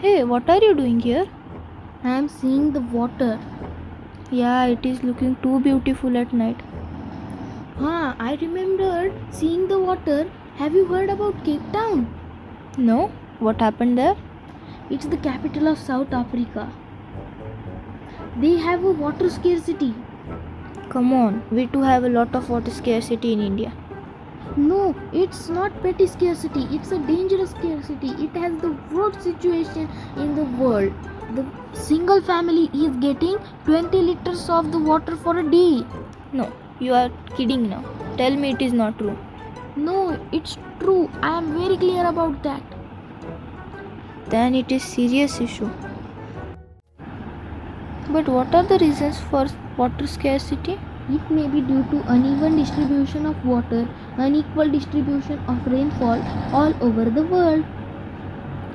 Hey, what are you doing here? I am seeing the water. Yeah, it is looking too beautiful at night. Ah, I remembered seeing the water. Have you heard about Cape Town? No? What happened there? It's the capital of South Africa. They have a water scarcity. Come on, we too have a lot of water scarcity in India. No, it's not petty scarcity. It's a dangerous scarcity. It has the worst situation in the world. The single family is getting 20 liters of the water for a day. No, you are kidding now. Tell me it is not true. No, it's true. I am very clear about that. Then it is serious issue. But what are the reasons for water scarcity? It may be due to uneven distribution of water, unequal distribution of rainfall all over the world,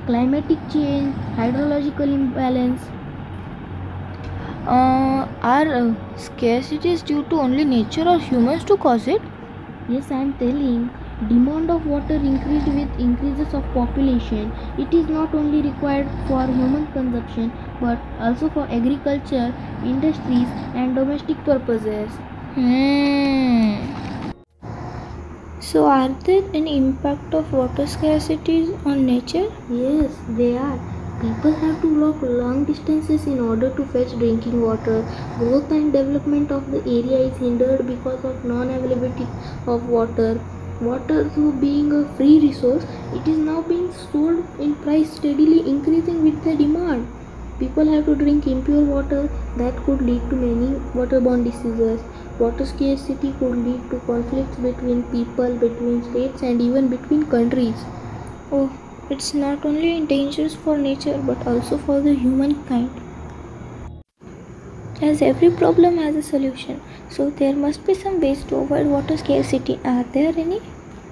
climatic change, hydrological imbalance. Uh, are uh, scarcities due to only nature or humans to cause it? Yes, I am telling. Demand of water increased with increases of population. It is not only required for human consumption but also for agriculture, industries, and domestic purposes. Hmm. So, are there any impact of water scarcity on nature? Yes, they are. People have to walk long distances in order to fetch drinking water. Growth and development of the area is hindered because of non-availability of water. Water, though being a free resource, it is now being sold in price steadily increasing with the demand. People have to drink impure water that could lead to many waterborne diseases. Water scarcity could lead to conflicts between people, between states, and even between countries. Oh, it's not only dangerous for nature but also for the humankind. As every problem has a solution, so there must be some ways to avoid water scarcity. Are there any?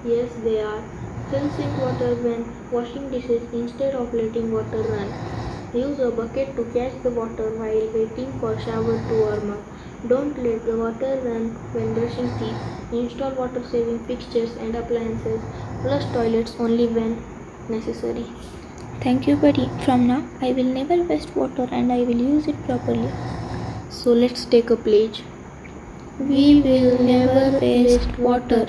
Yes, they are. Fill sink water when washing dishes instead of letting water run. Use a bucket to catch the water while waiting for shower to warm up. Don't let the water run when brushing teeth. Install water saving fixtures and appliances. Flush toilets only when necessary. Thank you, buddy. From now, I will never waste water and I will use it properly. So let's take a pledge. We will never waste water.